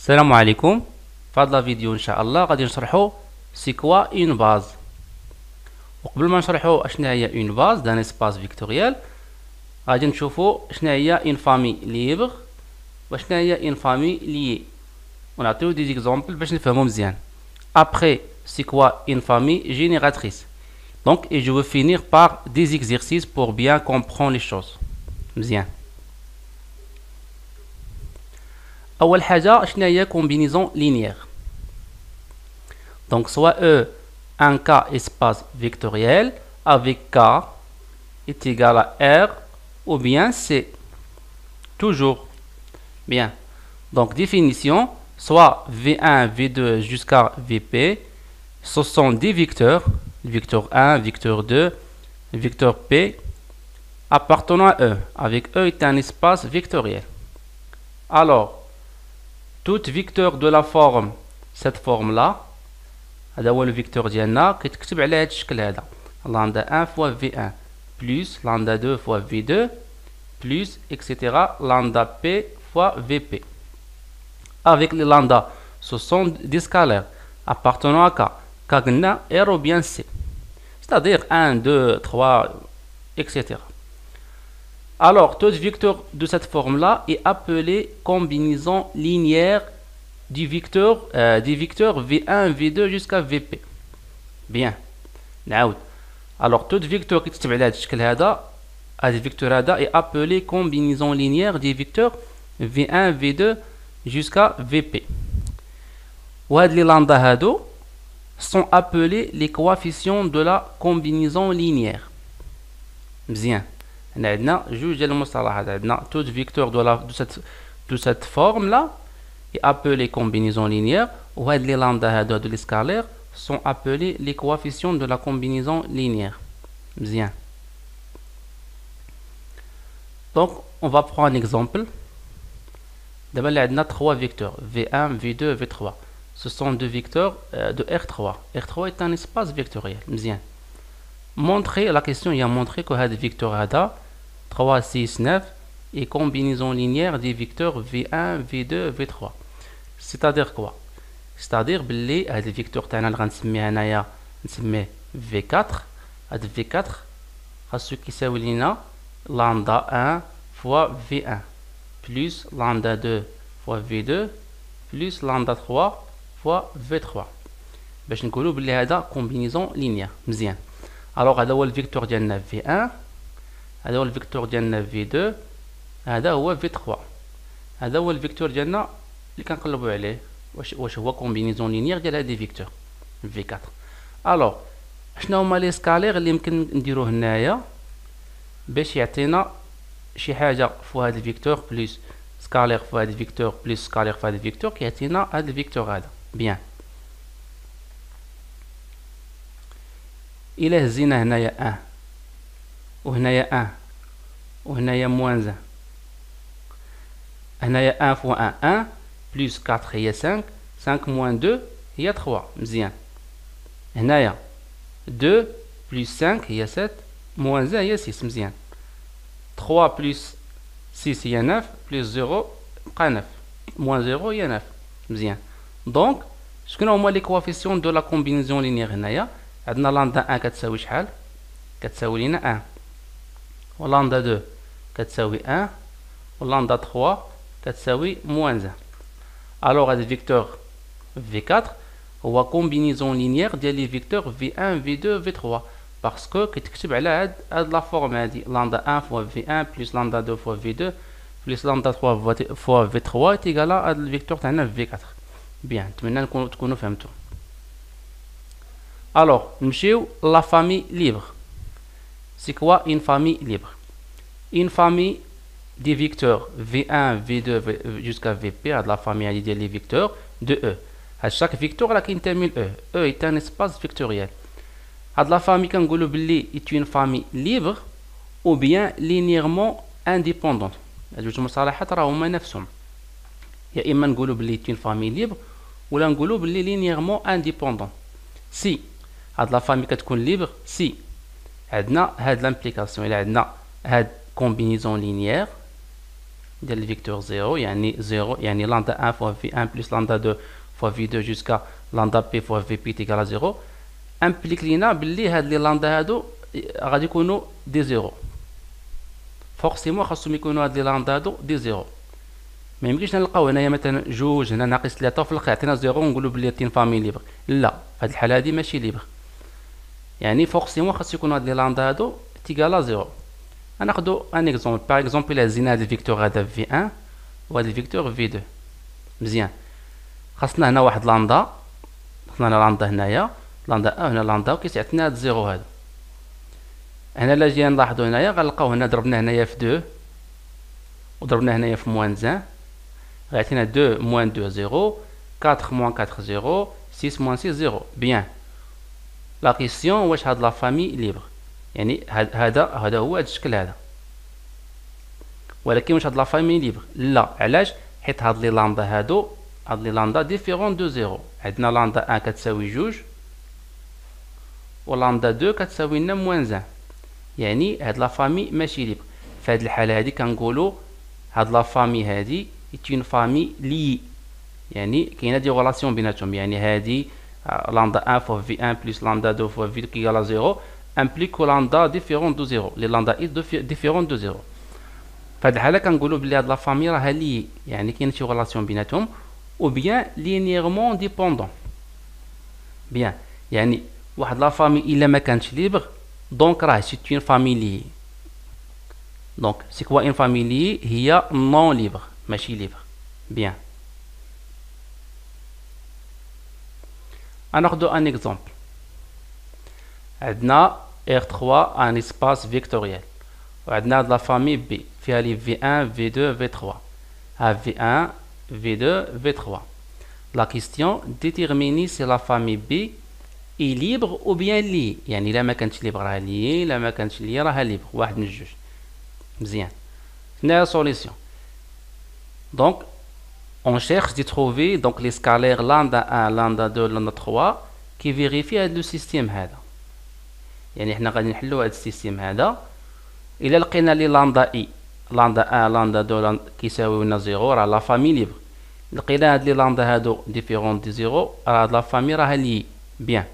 السلام عليكم. في هذا الفيديو إن شاء الله غادي نشرحوا سي كوا إون باز. وقبل ما نشرحوا اشنا هي إون باز دان اسباس فيكتوريال غادي نشوفوا شنو هي إون فامي ليبر وشنو هي إون فامي لي ونعطيو دي زيكزامبل باش نفهمو مزيان. Après c'est quoi une famille génératrice. Donc et je veux finir par des exercices pour bien comprendre les choses. مزيان اول حاجه شنو هي combinaison linéaire donc soit e un k espace vectoriel avec k est égal à r ou bien c toujours bien donc définition soit v1 v2 jusqu'à vp ce sont des vecteurs vecteur 1 vecteur 2 vecteur p appartenant à e avec e est un espace vectoriel alors tout vecteur de la forme cette forme là هذا هو الفيكتور ديالنا كيتكتب على هذا الشكل هذا lambda 1 fois v1 plus lambda 2 fois v2 plus etc lambda p fois vp avec les lambda ce sont des scalaires appartenant à k k قلنا r ou bien c c'est-à-dire 1 2 3 etc alors, tout vecteur de cette forme-là est appelé combinaison linéaire du vecteur, euh, des vecteurs V1, V2 jusqu'à VP. Bien. Alors, tout vecteur qui est vecteur est appelé combinaison linéaire des vecteurs V1, V2 jusqu'à VP. les lambda sont appelés les coefficients de la combinaison linéaire. Bien. عندنا جوج ديال المصطلحات عندنا tout vecteur de la de cette de cette forme là est appelé combinaison linéaire وهاد les lambda هادو هادو les scalaires sont appelés les coefficients de la combinaison linéaire مزيان donc on va prendre un exemple d'abord اللي عندنا 3 vecteurs v1 v2 v3 ce sont deux vecteurs euh, de R3 R3 est un espace vectoriel مزيان montrer la question il a montré que هذا vecteur هذا 3 6 9 et combinaison linéaire des vecteurs V1 V2 V3 c'est-à-dire quoi c'est-à-dire بلي هذا الفيكتور تاعنا اللي غنسميه هنايا نسميه V4 هذا V4 خاصو كيساوي لينا lambda 1 fois V1 plus lambda 2 fois V2 plus lambda 3 fois V3 باش نقولوا بلي هذا combinaison linéaire مزيان الوغ هذا هو الفيكتور ديالنا في 1 هذا هو الفيكتور ديالنا في 2 هذا هو في 3 هذا هو الفيكتور ديالنا اللي كنقلبوا عليه. واش واش هو كومبينيزون لينيير ديال هاد فيكتور في 4 الوغ شنو هما لي سكالير اللي يمكن نديروه هنايا باش يعطينا شي حاجة في هاد الفيكتور بلس سكالير في هاد الفيكتور بلس سكالير في هاد الفيكتور كيعطينا هاد الفيكتور هذا. بيان الى هزينا هنايا ان وهنايا ان وهنايا موان ان هنايا ان فوا ان ان بلس 4 هي 5 5 موان 2 هي 3 مزيان هنايا 2 بلس 5 هي 7 موان 1 هي 6 مزيان 3 بلس 6 هي 9 بلس 0 بقى 9 موان 0 هي 9 مزيان دونك شكون هما لي كوافيسيون دو لا كومبينيزون لينيير هنايا عندنا لامدا 1 كتساوي شحال؟ كتساوي لينا 1 ولامدا 2 كتساوي 1 ولامدا 3 كتساوي موان 1 ألوغ هاد الفيكتور في 4 هو كومبينيزون لينيير ديال لي فيكتور في 1 في 2 في 3 باسكو كيتكتب على هاد هاد لا فورم هادي. لامدا 1 فوا في 1 بلس لامدا 2 فوا في 2 بلس لامدا 3 فوا في 3 تيغالا هاد الفيكتور تاعنا في 4 بيان نتمنى تكونوا فهمتوا. Alors, monsieur, la famille libre. C'est quoi une famille libre Une famille des vecteurs V1, V2 jusqu'à VP, de la famille des vecteurs de E. À chaque vecteur, là, qui termine E. E est un espace vectoriel. À la famille qui est une famille libre ou bien linéairement indépendante. جوج مصطلحات راهما نفسهم يا اما نقولوا بلي une famille libre ولا نقولوا بلي linéairement indépendant si هاد لا فامي كتكون ليبر سي عندنا هاد لامبليكاسيون إلا عندنا هاد كومبينيزون لينيير ديال الفيكتور 0 يعني 0 يعني لامدا 1 فوا في 1 بلس لامدا 2 فوا في 2 جوسكا لامدا بي فوا في بي تيكال 0 امبليك لينا باللي هاد لي لامدا هادو غادي يكونوا دي 0 فورسيمون خاصهم يكونوا هاد لي لامدا هادو دي 0 ما يمكنش نلقاو هنايا مثلا جوج هنا ناقص 3 وفي الآخر عطينا 0 ونقولوا بلي تين فامي ليبر لا في هاد الحالة هادي ماشي ليبر يعني فورسيمون خاص يكونوا هاد لي لامدا هادو تيكالا 0 غناخدو ان إكزومبل باغ إكزومبل الا هزينا هاد الفيكتور هذا في 1 وهاد الفيكتور في 2 مزيان. خاصنا هنا واحد لامدا خاصنا هنا لامدا هنايا لامدا 1 هنا لامدا وكيتعطينا هاد الزيرو هذا هنا الا جينا نلاحظوا هنايا غنلقاو هنا ضربنا هنايا في 2 وضربنا هنايا في موان 1 غيعطينا 2 موان 2 0 4 موان 4 0 6 موان 6 0 بيان. لا كيسيون واش هاد لا فامي ليبر يعني هذا هذا هو هذا الشكل هذا ولكن واش هاد لا فامي ليبر لا علاش حيت هاد لي لامدا هادو هاد لي لامدا ديفيرون دو زيرو عندنا لامدا 1 كتساوي جوج و لامدا 2 كتساوي لنا موان زان يعني هاد لا فامي ماشي ليبر في هاد الحاله هادي كنقولوا هاد لا فامي هادي اون فامي لي يعني كاينة دي غولاسيون بيناتهم يعني هادي lambda 1 fois V1 plus lambda 2 fois V2 qui égale à 0 implique que lambda différent de 0 les lambda is différent de 0 فهاد الحاله كنقولوا بلي هاد لا فامي راها لي يعني كاين شي غولاسيون بيناتهم او بيان لينييرمون ديبوندون بيان يعني واحد لا فامي الا ما كانتش ليبر دونك راه سي اون فامي لي دونك سي كوا اون فامي لي هي نون ليبر ماشي ليبر بيان غناخدو ان اكزومبل عندنا R3 ان اسباس فيكتوريال وعندنا هاد لا فامي بي فيها لي V1 V2 V3 ها V1 V2 V3 لا كيستيون ديتيرميني سي لا فامي بي اي ليبر او بيان لي يعني الا ما كانتش ليبر راها لي الا ما كانتش لي راها ليبر واحد من الجوج مزيان شنو هي سوليسيون دونك on cherche de trouver donc les scalaires lambda 1 lambda 2 lambda 3 qui vérifient هذا لو سيستيم هذا يعني حنا غادي نحلو هذا السيستيم هذا الا لقينا لي لامدا اي لامدا 1 لامدا 2 كيساويو لنا 0 راه لا فامي ليبر لقينا هاد لي لامدا هادو ديفيرون دي 0 راه هاد لا فامي راها لي بيان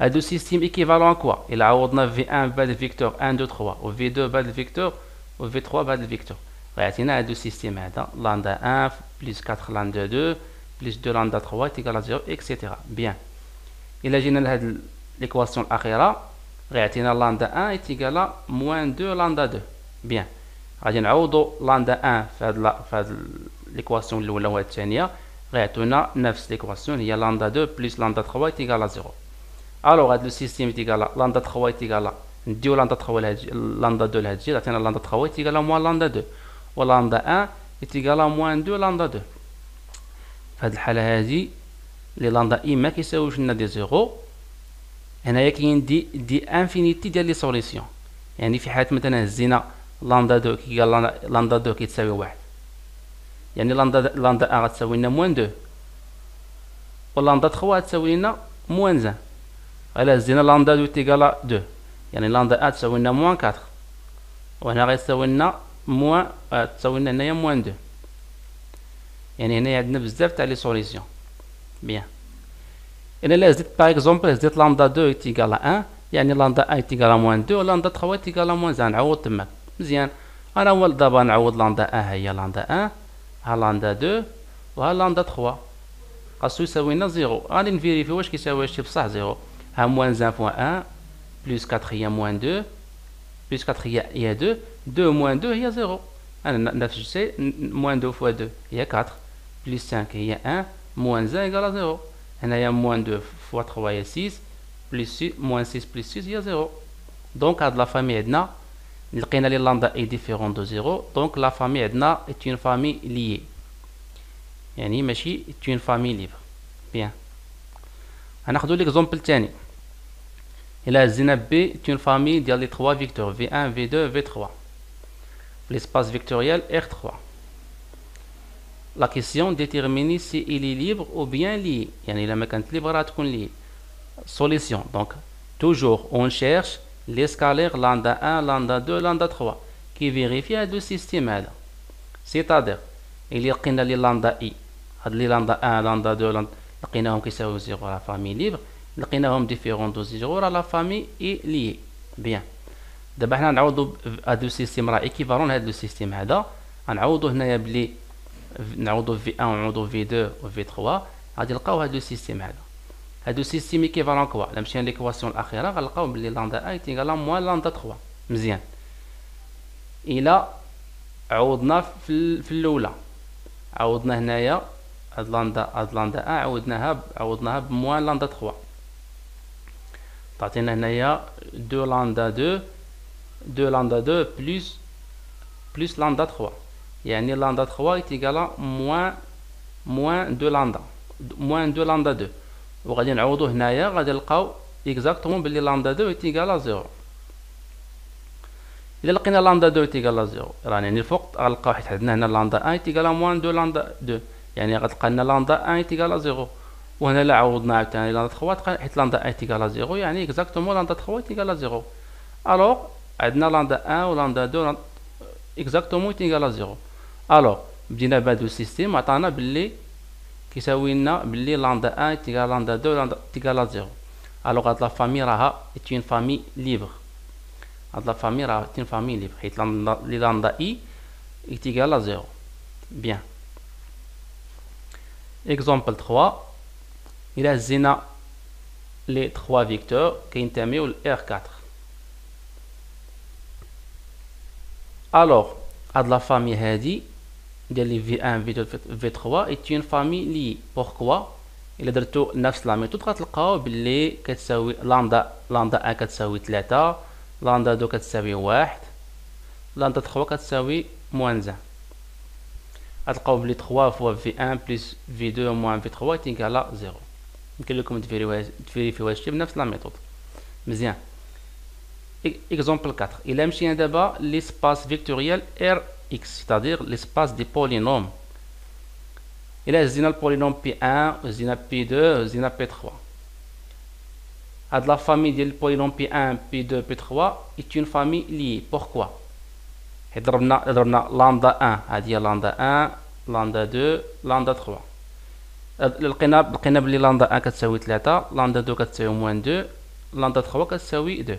هادو سيستيم ايكيفالون كوا الا عوضنا في 1 بهاد الفيكتور 1 2 3 و في 2 بهاد الفيكتور و في 3 بهاد الفيكتور غيعطينا هادو السيستيم هذا لامدا 1 بلس 4 lambda 2 plus 2 lambda 3 est égal à 0 etc bien إلا جينا لهاد l'équation الأخيرة غيعطينا lambda 1 est égal à moins 2 lambda 2 bien غادي نعوضو lambda 1 في هاد في هاد l'équation الأولى وهاد الثانية غيعطونا نفس l'équation هي lambda 2 plus lambda 3 est égal à 0 الوغ هاد لو سيستيم est égal à lambda 3 est égal à نديو lambda 3 لهاد lambda 2 لهاد الجهة عطينا lambda 3 est égal à moins lambda 2 و lambda 1 est égal à moins 2 lambda 2 في هذه الحالة هذه لي لامدا إي ما كيساويوش لنا دي زيرو. هنايا كاين دي دي إنفينيتي ديال لي سوليسيون. يعني في حالة مثلا هزينا لامدا دو كي قال لامدا 2 كيتساوي واحد. يعني لامدا لامدا ا غتساوي لنا موان دو. و لامدا 3 غتساوي لنا موان زان. الا هزينا لامدا دو تيكالا دو. يعني لامدا ا تساوي لنا موان 4 وهنا غيساوي لنا تساوي لنا هنايا موان دو يعني هنا عندنا بزاف تاع لي سوليسيون بيان أنا لا زدت باغ اكزومبل زدت لامدا 2 تيكال 1 يعني لامدا 1 تيكال موان 2 لامدا 3 تيكال موان زان نعوض تماك مزيان أنا اول دابا نعوض لامدا 1 هي لامدا 1 ها لامدا 2 وها لامدا 3 خاصو يساوي لنا زيرو غادي نفيريفي واش كيساوي هادشي بصح زيرو ها موان زان فوا 1 بلس 4 هي موان 2 بلس 4 هي هي 2 2 moins 2, il y a 0. Je sais, moins 2 fois 2, il y a 4. Plus 5, il y a 1. Moins 1 égale à 0. Il y a moins 2 fois 3, il y a 6. Plus 6, moins 6 plus 6, il y a 0. Donc, à la famille Edna, est Donc, la famille Edna est une famille liée. Et Yani, Machi est une famille libre. Bien. On a l'exemple tani. Et la Zinab est une famille des trois vecteurs V1, V2, V3 l'espace vectoriel R3. La question détermine si il est libre ou bien lié. Yani la libre. Solution. Donc, toujours, on cherche l'escalaire lambda 1, lambda 2, lambda 3 qui vérifie le système. C'est-à-dire, il y a lambda i. Les lambda 1, lambda 2, lambda 3 qui sont 0 à la famille libre. Nous avons différents de 0 à la famille et lié. Bien. دابا حنا نعوضو هاد لو سيستيم راه ايكيفالون هاد لو سيستيم هذا. غنعوضو هنايا بلي نعوضو في 1 ونعوضو في 2 و في 3 غادي نلقاو هاد لو سيستيم هذا. هادو سيستيم ايكيفالون كوا. الا مشينا ليكواسيون الأخيرة غنلقاو بلي لاندا أي تيغالا موان لاندا 3 مزيان. إلى عوضنا في, في الأولى. عوضنا هنايا هاد لاندا هاد لاندا أ عوضناها عوضناها بموان لاندا 3 تعطينا هنايا دو لاندا 2 2 lambda 2 plus plus lambda 3 يعني lambda 3 est égal à moins moins 2 lambda moins 2 lambda 2 وغادي نعوضو هنايا غادي نلقاو اكزاكتومون بلي لامدا 2 est égal à 0 الا لقينا لامدا 2 est égal à 0 راني يعني الفوق غنلقاو حيت عندنا هنا لامدا 1 est égal à moins 2 لامدا 2 يعني غتلقى لنا لامدا 1 est égal à 0 وهنا لا عوضنا عاوتاني لامدا 3 حيت لامدا 1 est égal à 0 يعني اكزاكتومون لامدا 3 est égal à 0 الوغ عندنا لاندا 1 و لاندا 2 اكزاكتومون تيغال ا 0 الوغ بدينا بهذا السيستيم عطانا باللي كيساوي لنا باللي لاندا 1 تيغال لاندا 2 لاندا تيغال 0 الوغ هاد لا فامي راها ايت اون فامي ليبر هاد لا فامي راها ايت اون فامي ليبر حيت لي لاندا اي تيغال 0 بيان اكزومبل 3 الى هزينا لي 3 فيكتور كينتميو ل ار 4 الوغ هاد لا فامي هادي ديال لي في 1 في 2 في 3 ايت اون فامي لي بوركوا الا درتو نفس لا ميثود غتلقاو بلي كتساوي لاندا لاندا 1 كتساوي 3 لاندا 2 كتساوي 1 لاندا 3 كتساوي موان 1 غتلقاو بلي 3 فوا في 1 بلس في 2 موان في 3 تيكالا 0 يمكن لكم تفيريفيو هادشي بنفس لا ميثود مزيان Exemple 4. Il aime chien d'abord l'espace vectoriel Rx, c'est-à-dire l'espace des polynômes. Il a le polynôme P1, le P2, le P3. À la famille du polynôme P1, P2, P3 est une famille liée. Pourquoi lambda 1 هذه lambda 1 lambda 2 lambda 3 لقينا لقينا بلي lambda 1 كتساوي 3 lambda 2 كتساوي moins 2 lambda 3 كتساوي 2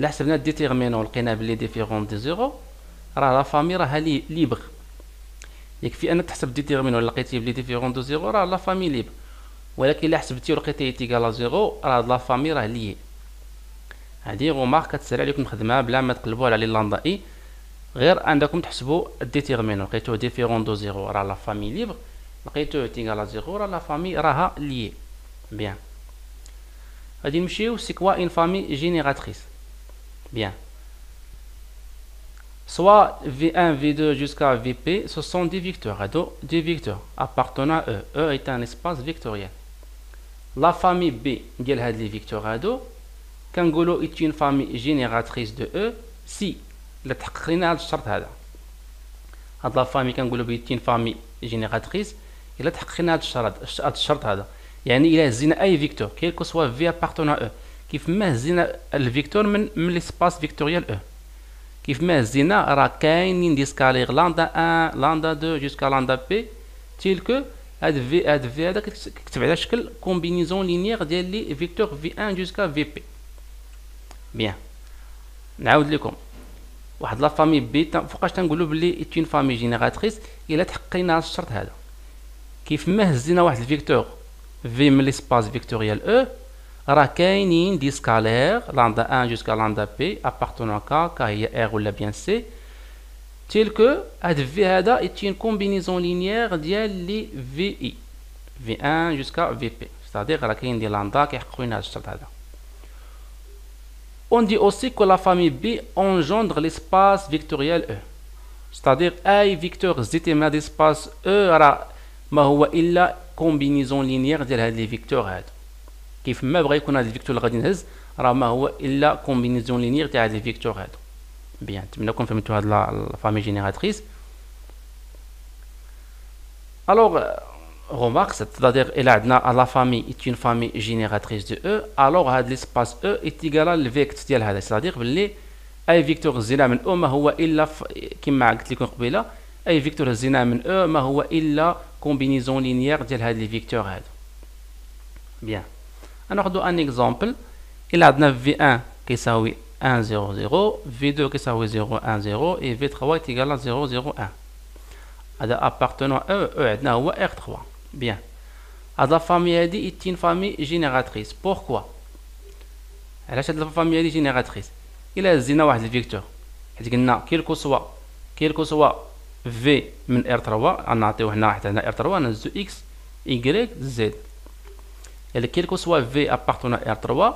إلا حسبنا ديتيرمينون لقينا بلي ديفيرون دي زيرو راه لا فامي راها لي ليبر يكفي انك تحسب ديتيرمينون لقيتي بلي ديفيرون دو زيرو راه لا فامي ليبر ولكن إلا حسبتي ولقيتي تيكالا زيرو راه لا فامي راه لي هادي غومارك كتسهل عليكم الخدمه بلا ما تقلبوا على لي لاندا اي غير عندكم تحسبوا الديتيرمينون لقيتوه ديفيرون دو زيرو راه لا فامي ليبر لقيتوه تيكالا زيرو راه لا فامي راها لي بيان. غادي نمشيو سي كوا إن فامي جينيراتريس. Bien. Soit V1, V2 jusqu'à Vp, ce sont des vecteurs, des vecteurs appartenant à E. E est un espace vectoriel. La famille B, les vecteurs ado, Kangolo est une famille génératrice de E si la تحققنا الشرط هذا هاد لا فامي كنقولوا بلي une famille génératrice الا تحققنا هاد الشرط هاد الشرط هذا يعني الا هزينا اي فيكتور كيل كو سوا في appartenant ا كيف ما هزينا الفيكتور من من ليسباس فيكتوريال أو كيف ما هزينا راه كاينين دي سكالير لاندا 1 لاندا 2 جوسكا لاندا بي تيلكو هاد في هاد في هذا كتكتب على شكل كومبينيزون لينيير ديال لي فيكتور في 1 جوسكا في بي. بيان. نعاود لكم. واحد لا فامي بي فوقاش تنقولوا بلي اون فامي جينيراتريس إلا تحققنا الشرط هذا. كيف ما هزينا واحد الفيكتور في من ليسباس فيكتوريال أو راه كاينين دي سكالير لاندا 1 جوسكا لاندا بي ابارتونون كا كا هي ار ولا بيان سي تيل كو هاد في هذا ايت اون كومبينيزون لينيير ديال لي في اي في 1 جوسكا في بي ستادير راه كاين دي لاندا كيحققوا لنا هاد الشرط هذا On dit aussi que la famille B engendre l'espace vectoriel E. c'est-à-dire اي فيكتور زدتي من هذا سباس او راه ما هو الا كومبينيزون لينيير ديال هاد لي فيكتور هادو كيف ما بغى يكون هاد الفيكتور اللي غادي نهز راه ما هو إلا كومبينيزون لينيير تاع هاد لي فيكتور هادو بيان نتمنى تكون فهمتوا هاد لا فامي جينيراتريس الوغ remarque, c'est-à-dire il a la famille est une famille génératrice de E, alors l'espace E est égal à le vecteur ديال c'est-à-dire que اي فيكتور زينا من أو ما هو الا كما قلت لكم قبيله اي فيكتور زينا من أو ما هو الا كومبينيزون لينيير ديال هاد لي فيكتور هادو بيان ناخذ ان اكزومبل إلى عندنا في 1 كيساوي 1 0 0 في 2 كيساوي 0 1 0 إي في 3 تيغال 0 0 1 هذا ابارتونون أو أو عندنا هو ار 3 بيان هاد لا فامي هادي ايتين فامي جينيراتريس بوركوا علاش هاد لا فامي هادي جينيراتريس إلا هزينا واحد الفيكتور. حيت قلنا كيلكو سوا كيلكو سوا في من ار 3 غنعطيو هنا حتى هنا ار 3 نهزو إكس ايكغيك زد يعني كيلكو سوا في ابارتون ار 3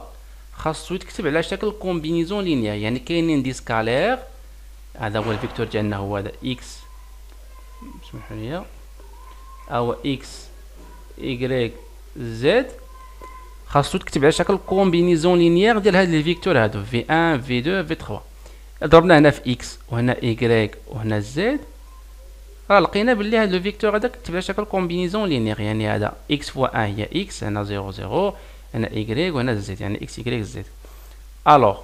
خاصو يتكتب على شكل كومبينيزون لينيا يعني كاينين دي سكالير هذا هو الفيكتور ديالنا هو هذا إكس سمحوا لي أو إكس ايكغيك زد خاصو تكتب على شكل كومبينيزون لينيير ديال هاد لي فيكتور هادو في 1 في 2 في 3 ضربنا هنا في إكس وهنا ايكغيك وهنا زد راه لقينا بلي هاد لو فيكتور هذا كتب على شكل كومبينيزون لينيير يعني هذا إكس فوا 1 هي إكس هنا 0 0 هنا ايكغيك وهنا زد يعني إكس ايكغيك زد ألوغ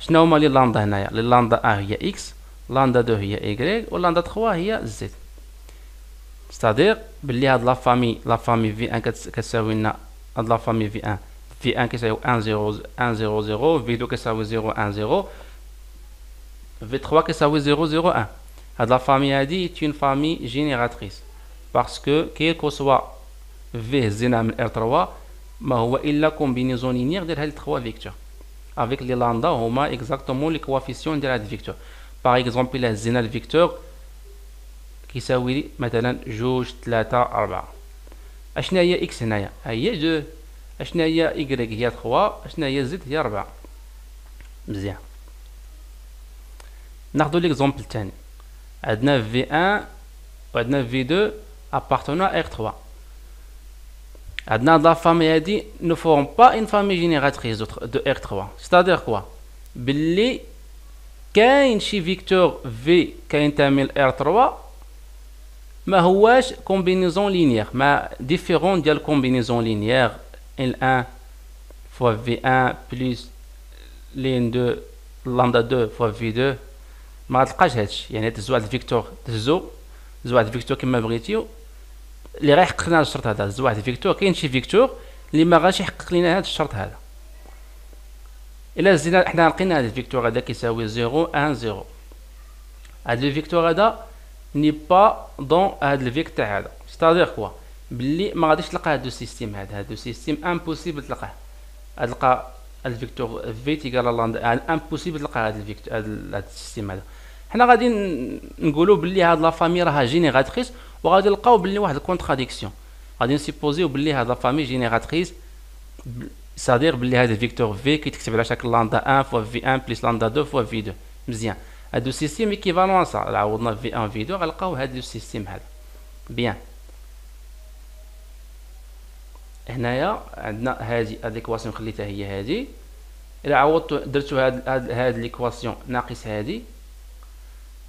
شنو هما لي لاندا هنايا لي لاندا 1 هي إكس لاندا 2 هي ايكغيك ولاندا 3 هي زد ستادير بلي هاد لا فامي لا فامي في 1 كتساوي لنا de la famille V1. V1 qui est 1, 0, 1, 0, 0, V2 qui est 0, 1, 0, V3 qui est 0, 0, 1. La famille AD est une famille génératrice. Parce que, quel que soit V zénam R3, il y a la combinaison linéaire de ces trois vecteurs. Avec les lambda, on a exactement les coefficients de la vecteur. Par exemple, il y a zénal vecteur qui s'appelle maintenant جوج 3 4 اشنا هي اكس هنايا هي دو اشنا هي ايكغيك هي 3 اشنا هي زد هي 4 مزيان ناخذ ليكزومبل الثاني عندنا في 1 وعندنا في 2 appartenant à R3 عندنا لا فامي هادي نو فورم با اون فامي جينيراتريس دو R3 ستادير كوا باللي كاين شي فيكتور في كينتمي ل R3 ما هواش كومبينيزون لينيير ما ديفيرون ديال كومبينيزون لينيير L1 فوا V1 بلس لين 2 لامدا 2 فوا V2 ما تلقاش هادشي. يعني تهزو واحد الفيكتور تهزو تهزو واحد الفيكتور كما بغيتيو اللي غيحقق لنا الشرط هذا. تهزو واحد الفيكتور كاين شي فيكتور اللي ما غاش يحقق لنا هذا الشرط هذا. إلا زينا حنا لقينا هذا الفيكتور هذا كيساوي 0 1 0 هذا الفيكتور هذا ني با دون هاد الفيك تاع هذا. ستادير كوا بلي ما غاديش تلقى هادو السيستيم هذا هادو السيستيم امبوسيبل تلقاه. تلقى هاد الفيكتور في تيكال لاند امبوسيبل تلقى هاد الفيكتور هاد السيستيم هذا. حنا غادي نقولوا بلي هاد لا فامي راها جينيراتريس وغادي نلقاو بلي واحد الكونتراديكسيون. غادي نسيبوزيو بلي هاد لا فامي جينيراتريس سادير بلي هاد الفيكتور في كيتكتب على شكل لاندا 1 فوا في 1 بلس لاندا 2 فوا في 2 مزيان. هادو سيستيم ايكيفالون صا عوضنا في 1 في 2 غنلقاو هاد السيستيم هذا. بيان. هنايا عندنا هادي هاد ليكواسيون خليتها هي هادي. إلا عوضت درتو هاد هاد ليكواسيون ناقص هادي.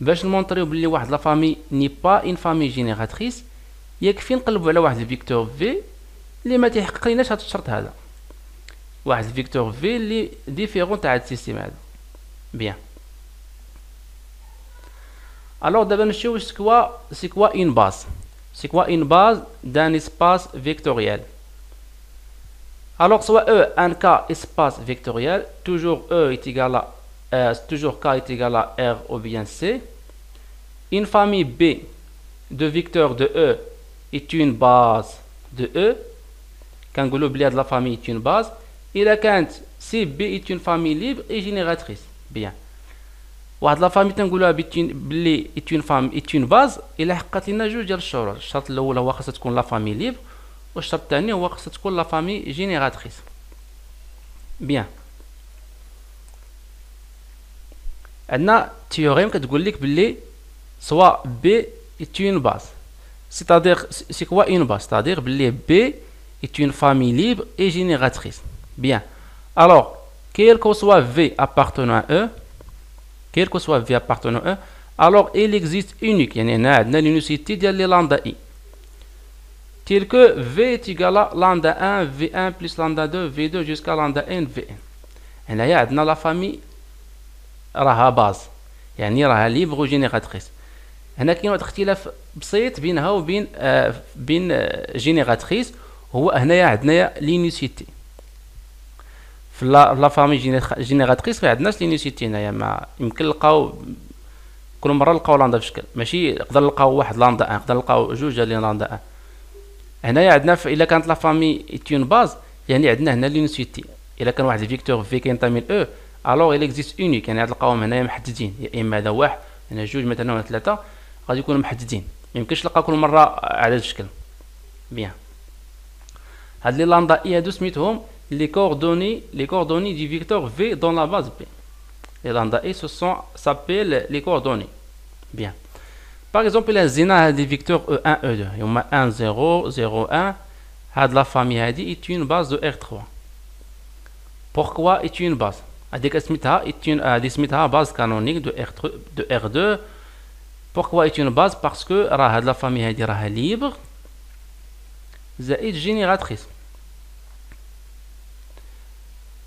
باش نمونطريو بلي واحد لا فامي ني با ان فامي جينيراتريس يكفي نقلبو على واحد الفيكتور في اللي ما تيحقق ليناش هذا الشرط هذا. واحد الفيكتور في اللي ديفيرون تاع هاد السيستيم هذا. بيان. الوغ دابا نمشيو واش سكوا سكوا اون باز. سكوا اون باز دان إسباس فيكتوريال. الوغ سوا أو ان كا إسباس فيكتوريال توجور أو ايتيغال euh, toujours K est égal à R ou bien C. Une famille B de vecteurs de E est une base de E. Kangoulou de la famille est une base. Et la quinte, si B est une famille libre et génératrice. Bien. la famille est une famille est une base. Et la Hakatina juge de la Charte la la famille libre. Ou la famille génératrice. Bien. عندنا تيوريم كتقول لك بلي سوا بي est une base c'est-à-dire c'est quoi une base c'est-à-dire بلي B est une famille libre et génératrice bien alors quel que soit V appartenant à E quel que soit V appartenant à E alors il existe unique يعني هنا عندنا l'unicité ديال لي lambda i tel que V est égal à lambda 1 V1 plus lambda 2 V2 jusqu'à lambda n Vn هنايا عندنا لا فامي راها باز. يعني راها ليبر وجينيراتريس هنا كاين واحد الاختلاف بسيط بينها وبين آه بين آه جينيراتريس هو هنايا عندنا لينيسيتي في لا فامي جينيراتريس ما عندناش لينيسيتي هنايا. ما يمكن نلقاو كل مرة نلقاو لاندا بشكل. ماشي نقدر نلقاو واحد لاندا ان نقدر نلقاو جوج ديال لاندا ان هنايا عندنا إلا كانت لا فامي ايتيون باز يعني عندنا هنا لينيسيتي إلا كان واحد الفيكتور في كينتمي ل أو الوغ il existe unique يعني غتلقاوهم هنايا محددين يا اما هذا واحد هنا جوج مثلا ولا ثلاثة غادي يكونوا محددين ما يمكنش تلقى كل مره على هذا الشكل بيان هاد لي لامدا اي هادو سميتهم لي كوردوني لي كوردوني دي فيكتور في دون لا باز بي لي لامدا اي سو سون سابيل لي كوردوني بيان باغ اكزومبل الا زينا هاد لي فيكتور أو 1 أو 2 هما 1 0 0 1 هاد لا فامي هادي اي اون باز دو ار 3 بوركوا اي اون باز هذيك سميتها هذه سميتها باز كانونيك دو ار دو ار 2 بوركوا اي اون باز باسكو راه هاد لا فامي هادي راها ليبر زائد جينيراتريس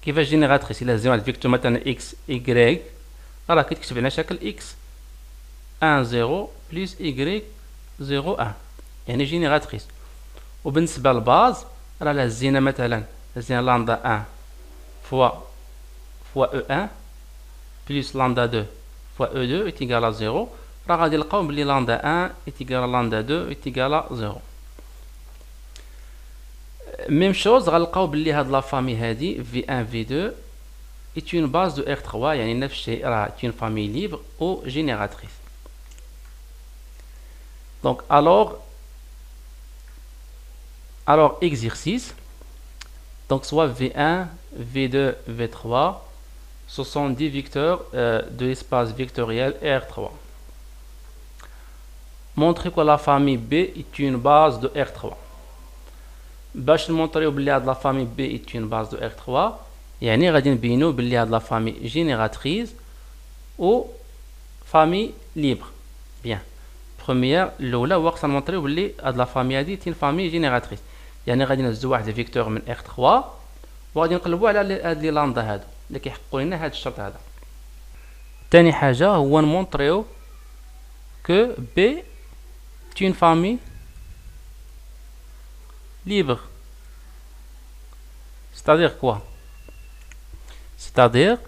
كيفاش جينيراتريس الا زينا الفيكتور مثلا اكس اي راه كتكتب على شكل اكس 1 0 بلس اي 0 1 يعني جينيراتريس وبالنسبه للباز راه لازينا مثلا لازينا لامدا 1 فوا fois E1 plus lambda 2 fois E2 est égal à 0 راه غادي نلقاو بلي lambda 1 est égal à lambda 2 est égal à 0 ميم شوز غنلقاو بلي هاد لا فامي هادي V1 V2 est une base de R3 يعني نفس الشيء راه une famille libre ou génératrice donc alors alors exercice donc soit V1 V2 V3 ce sont 10 vecteurs euh, de l'espace vectoriel R3. Montrez que la famille B est une base de R3. باش نمونطريو بلي هاد لا فامي بي est une base de R3 يعني غادي نبينو بلي هاد لا فامي جينيراتريس و فامي ليبر بيان بروميير الاولى هو خصنا نمونطريو بلي هاد لا فامي هادي تي فامي جينيراتريس يعني غادي نهزو واحد الفيكتور من R3 وغادي نقلبو على هاد لي لامدا هادو اللي كيحققوا لنا هذا الشرط هذا ثاني حاجه هو نمونطريو كو بي تي فامي libre c'est-à-dire quoi c'est-à-dire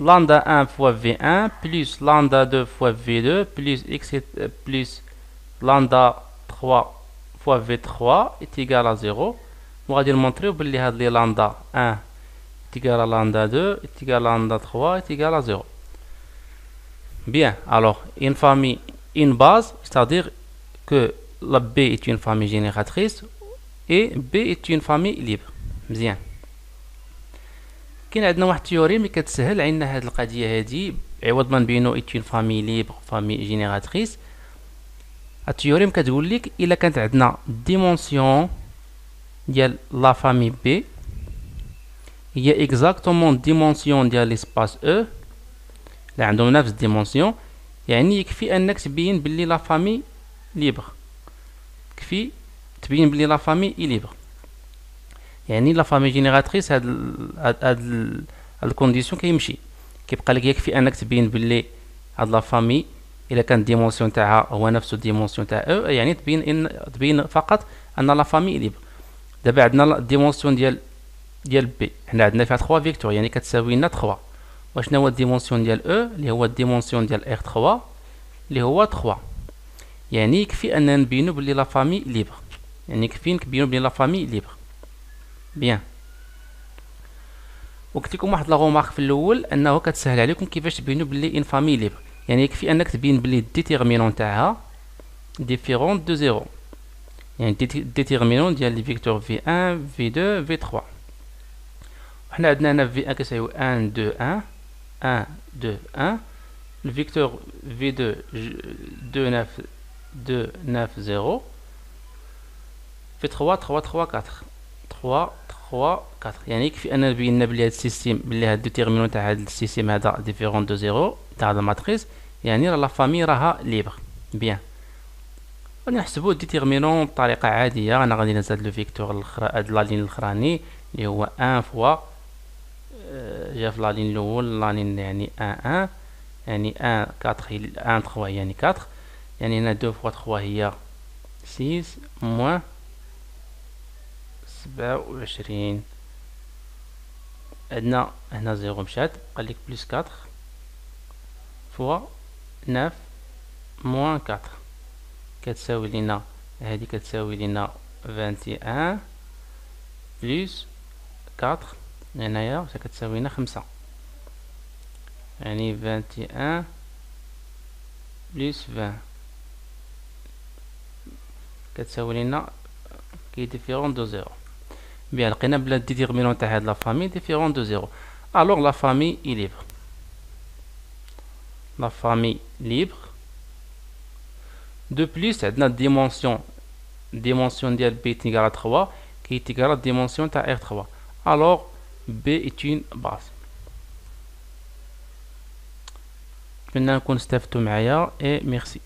lambda 1 fois v1 plus lambda 2 fois v2 plus x plus lambda 3 fois v3 est égal à 0 وغادي نمونطريو بلي هاد لي لاندا ان تيكالا لاندا دو تيكالا لاندا تخوا تيكالا زيرو. بيان الوغ اون فامي اون باز ستادير كو لا بي ايت اون فامي جينيراتريس اي بي ايت اون فامي ليبر مزيان كاين عندنا واحد تيوريم اللي كتسهل عندنا هاد القضية هادي. عوض ما نبينو ايت اون فامي ليبر فامي جينيراتريس التيوريم كتقول لك إلا كانت عندنا ديمونسيون ديال لا فامي بي هي اكزاكتومون ديمونسيون ديال ليسباس او اللي عندهم نفس ديمونسيون يعني يكفي انك تبين بلي لا فامي ليبر كفي تبين بلي لا فامي اي ليبر يعني لا فامي جينيراتريس هاد هاد هاد الكونديسيون كيمشي كيبقى لك يكفي انك تبين بلي هاد لا فامي الا كان ديمونسيون تاعها هو نفس ديمونسيون تاع او يعني تبين ان تبين فقط ان لا فامي ليبر دابا عندنا ديمونسيون ديال ديال بي حنا عندنا فيها 3 فيكتور يعني كتساوي لنا 3 وشنو هو الديمونسيون ديال أو اللي هو الديمونسيون ديال ار 3 اللي هو 3 يعني يكفي أننا نبينو بلي لا فامي ليبر يعني يكفي نبينو بلي لا فامي ليبر بيان وقلت لكم واحد لا غومارك في الأول أنه كتسهل عليكم كيفاش تبينوا بلي ان فامي ليبر يعني يكفي أنك تبين بلي الديتيرمينون تاعها ديفيرون دو زيرو يعني الديتيرمينون ديال لي فيكتور في 1 في 2 في 3 وحنا عندنا هنا في 1 كيساوي 1 2 1 1 2 1 الفيكتور في 2 2 9 2 9 0 في 3 3 3 4 3 3 4 يعني يكفي ان بينا بلي هاد السيستيم بلي هاد ديتيرمينون تاع هاد السيستيم هذا ديفيرون دو زيرو تاع هاد الماتريس يعني لا فامي راها ليبر بيان غادي نحسبو ديتيرمينون بطريقة عادية. أنا غادي نزاد لو فيكتور الأخرى هاد لا لين الأخراني اللي هو 1 فوا جا في لا لين الأول لا لين يعني 1 1 يعني 1 4 1 3 يعني 4 يعني هنا 2 فوا 3 هي 6 موان سبعة وعشرين. عندنا هنا زيرو مشات بقالك بليس كاتر فوا ناف موان كاتر كتساوي لينا هادي كتساوي لينا فانتي ان بليس كاتر هنايا كتساوي لنا خمسة. يعني فانتي ان بليس فان كتساوي لينا كي ديفيرون دو زيرو Bien, لقينا بلا ديتيرمينون تاع هاد لا فامي ديفيرون دو زيرو الوغ لا فامي اي ليبر لا فامي ليبر دو بليس عندنا ديمونسيون ديمونسيون ديال بي تيغال 3 كي تيغال ديمونسيون تاع ار 3 الوغ بي est une base نتمنى نكون استفدتوا معايا اي ميرسي